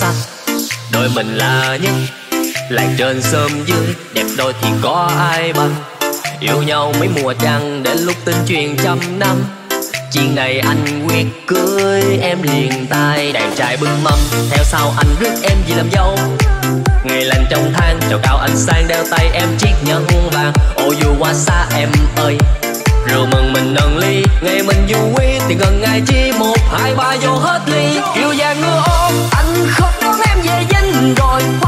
gái đôi mình là nhất làng trên sớm dưới. Đẹp đôi thì có ai bằng? Yêu nhau mấy mùa trăng, đến lúc tin truyền trăm năm. Chuyện này anh quyết cưới, em liền tay đàn trai bưng mâm. Theo sau anh rước em vì làm dâu. Ngày lành trong tháng chào cao anh sang đeo tay em chiếc nhẫn vàng. Ô, dù qua xa em ơi, rượu mừng mình nâng ly. Ngày mình du quý thì gần ngày chi một, hai ba vô hết ly. Yêu vàng ngựa ô anh không đón em về dinh rồi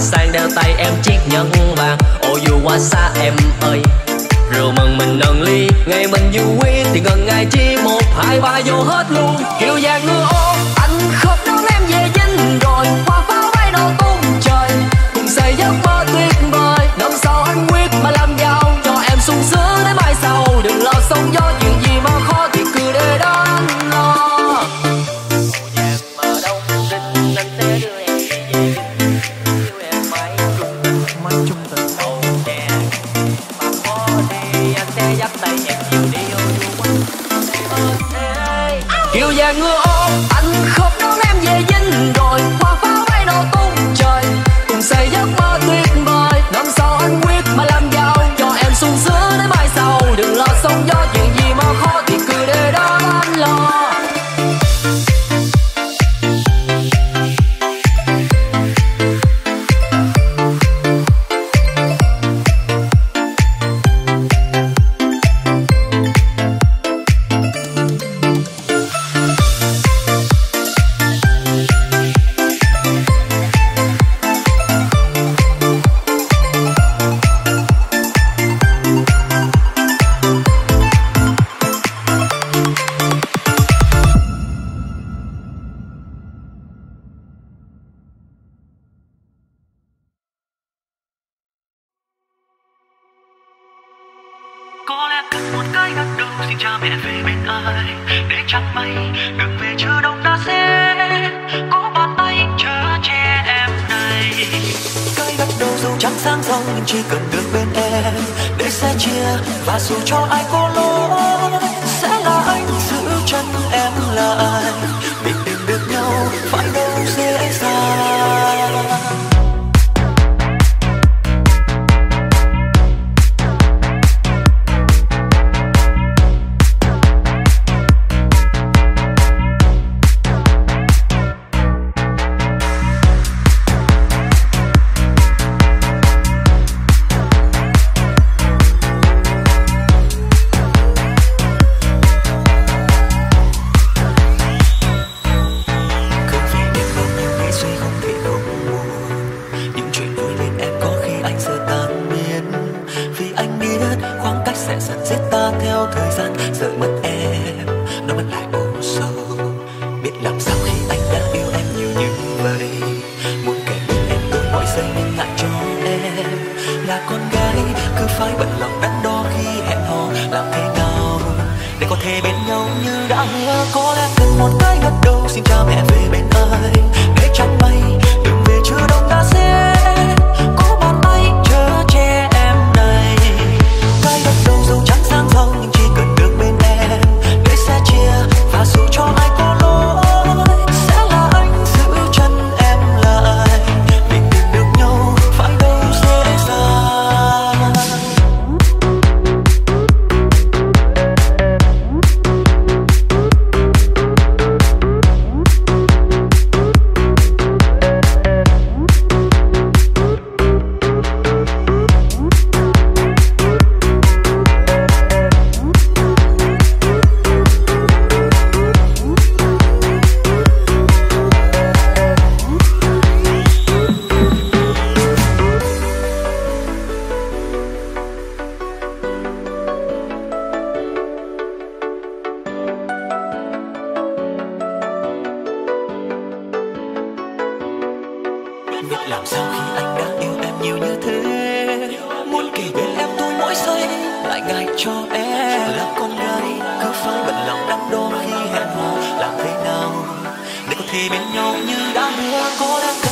sang đeo tay em chiếc nhẫn vàng. Ô dù quá xa em ơi. Rượu mừng mình nâng ly, ngày mình du quý thì gần ngày chi một, hai, ba vô hết luôn. Kiều dạng ngựa ô anh khóc đón em về dinh rồi. Qua pháo bay nổ tung trời, cùng xây giấc mơ tuyệt vời. Năm sau anh quyết mà làm giàu, cho em sung sướng đến mai sau. Đừng lo sông gió chuyện lại ngại cho em. Là con gái, cứ phải bận lòng đắn đo khi hẹn hò. Làm thế nào để có thể bên nhau như đã hứa? Có lẽ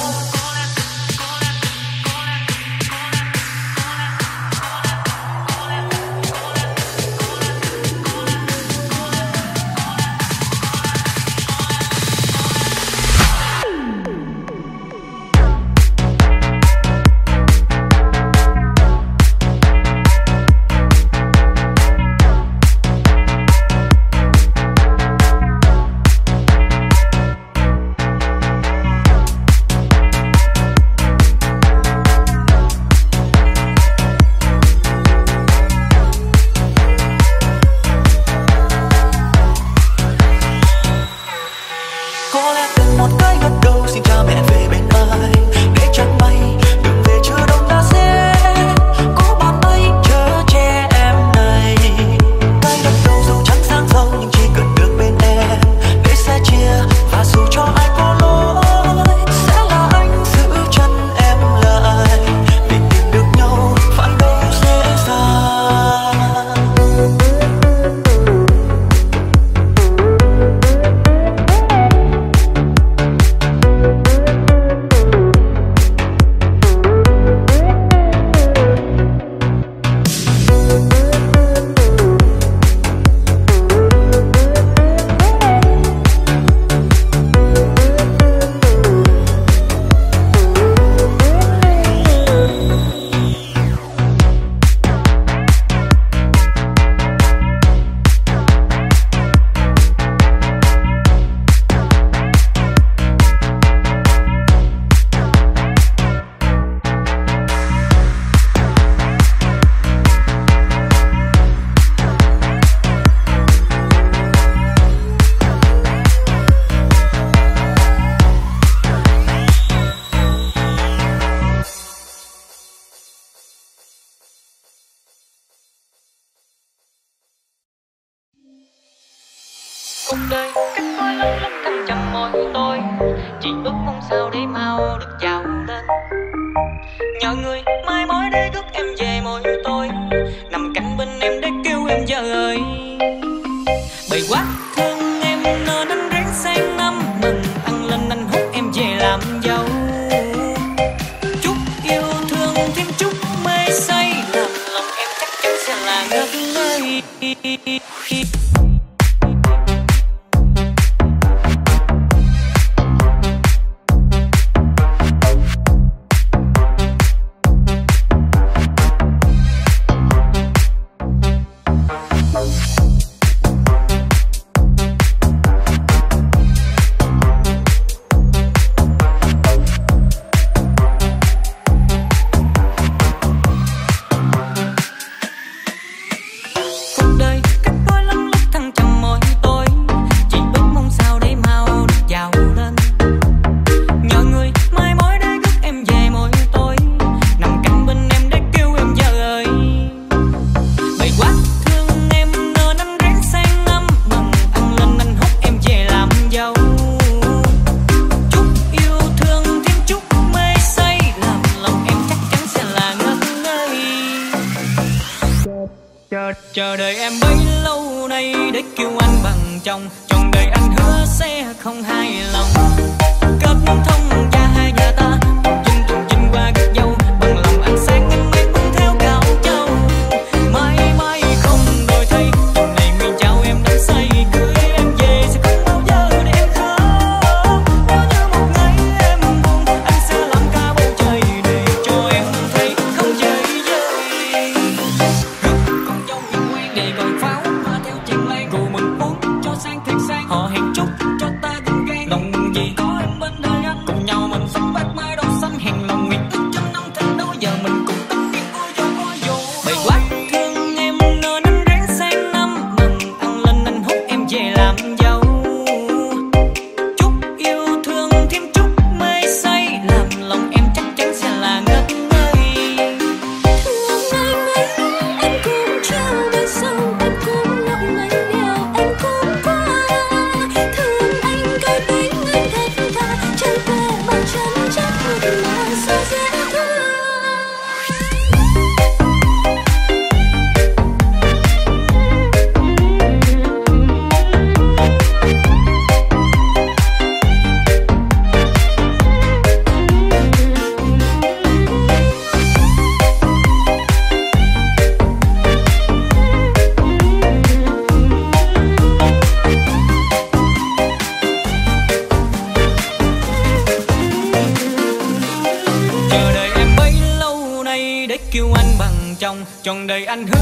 trong đời anh hứa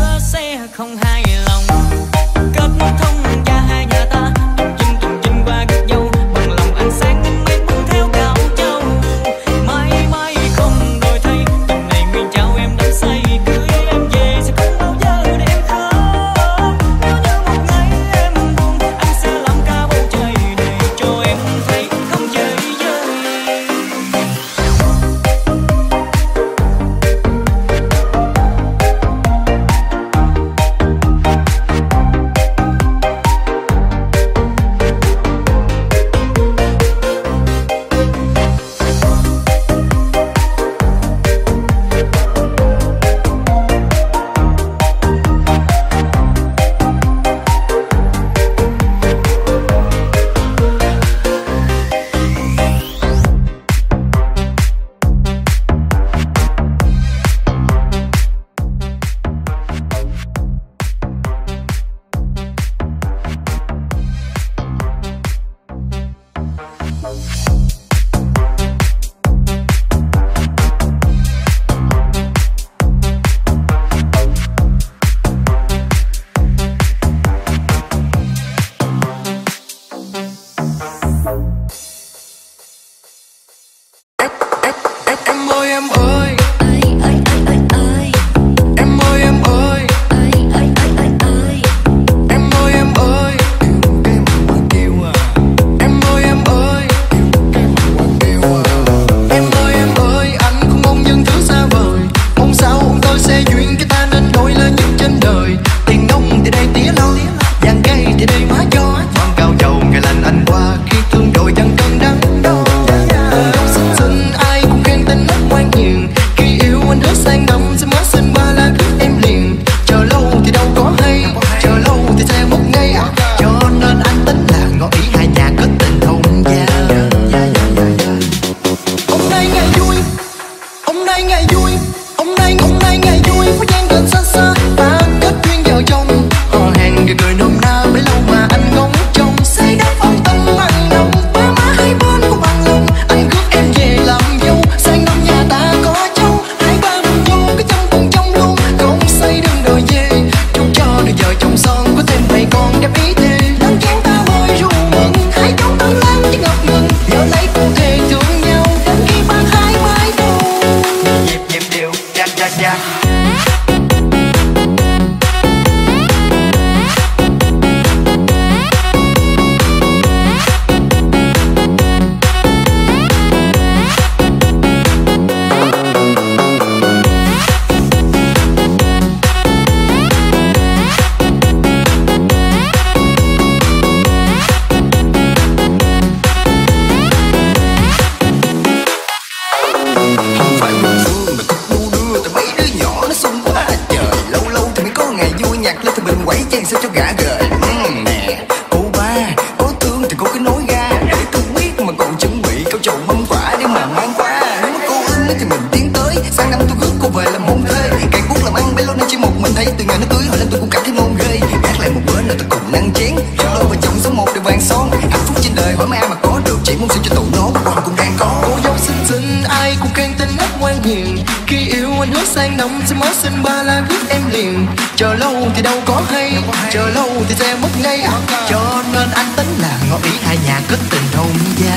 sang nông xin mó xin ba la giúp em liền. Chờ lâu thì đâu có hay, chờ lâu thì sẽ mất ngay. Cho nên anh tính là ngỏ ý hai nhà kết tình thông gia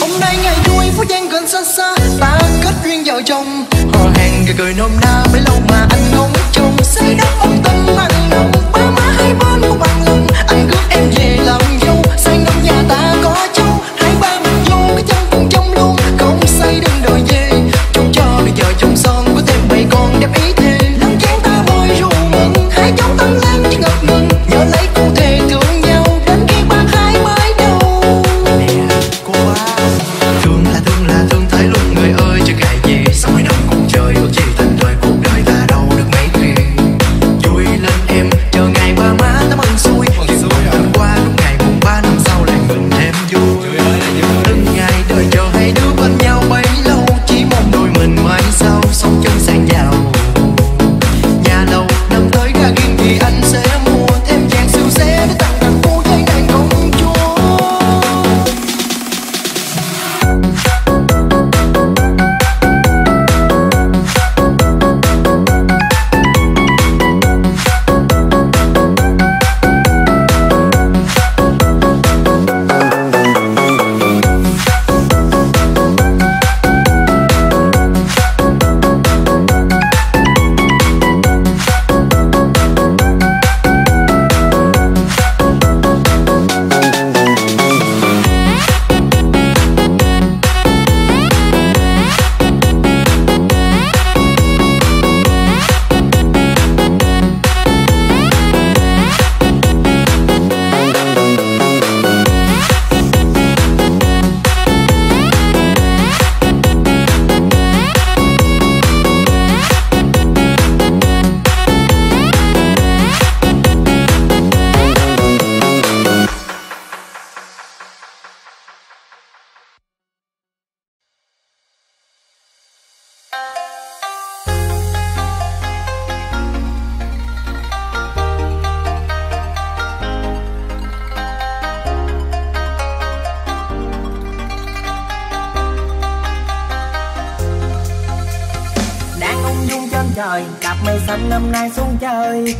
hôm nay ngày vui, phố giang gần xa xa ta kết duyên vợ chồng họ hàng cười cười nôm na mấy lâu mà anh không trông say đắm ông tối. Trời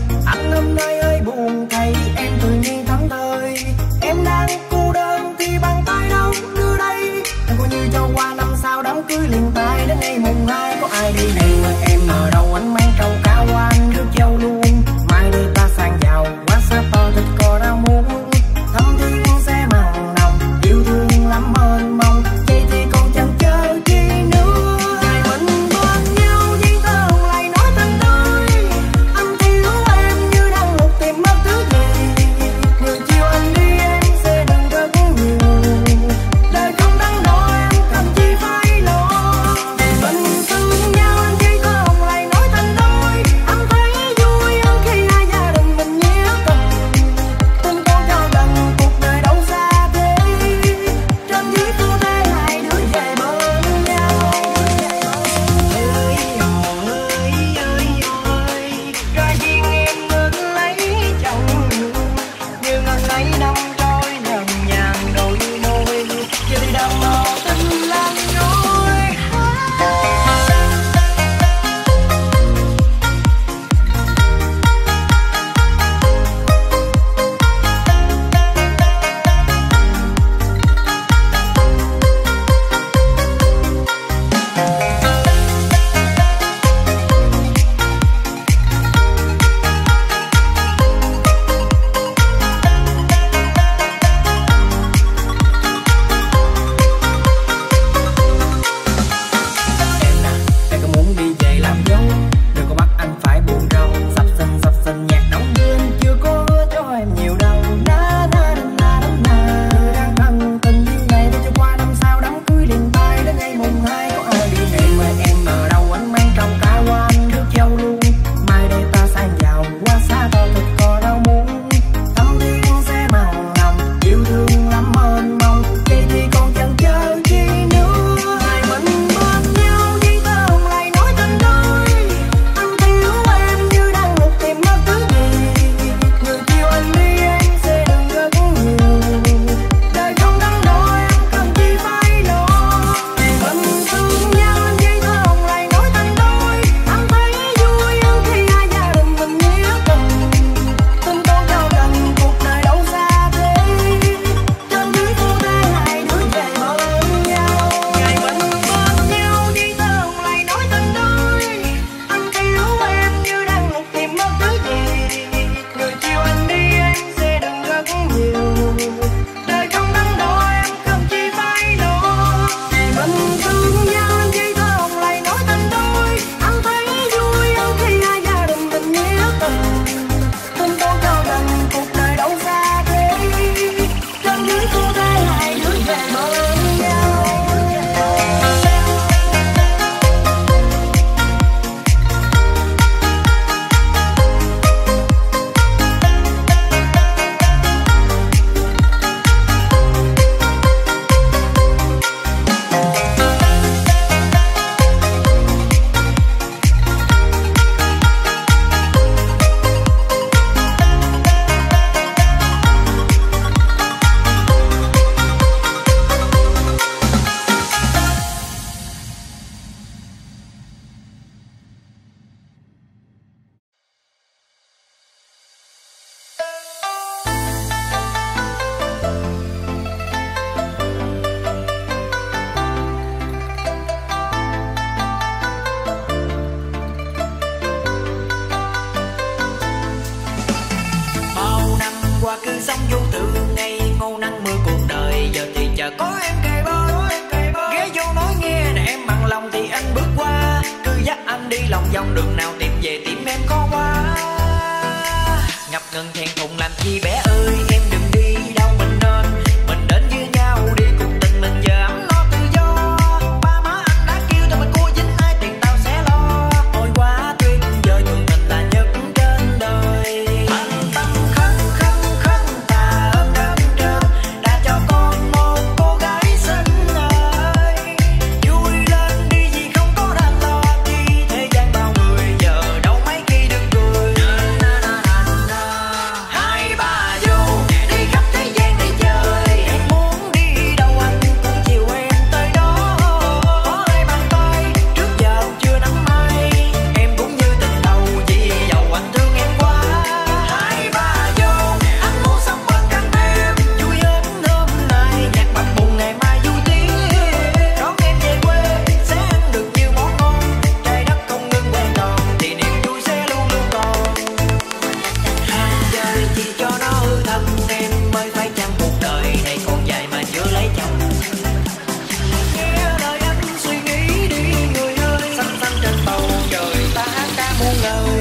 love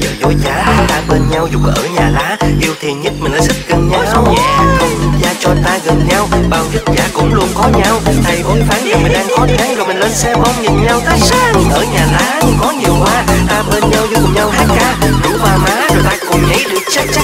giờ dối trá Chúng ta bên nhau dù có ở nhà lá Yêu thì nhất mình lại xích gần nhau. Không thích gia cho ta gần nhau Bao vất vả cũng luôn có nhau. Thầy bối phán rằng mình đang khó tháng Rồi mình lên xe bóng nhìn nhau. Ta sang. Ở nhà lá có nhiều hoa Ta bên nhau như cùng nhau hát ca. Đủ ba má rồi ta cùng nhảy được cha cha.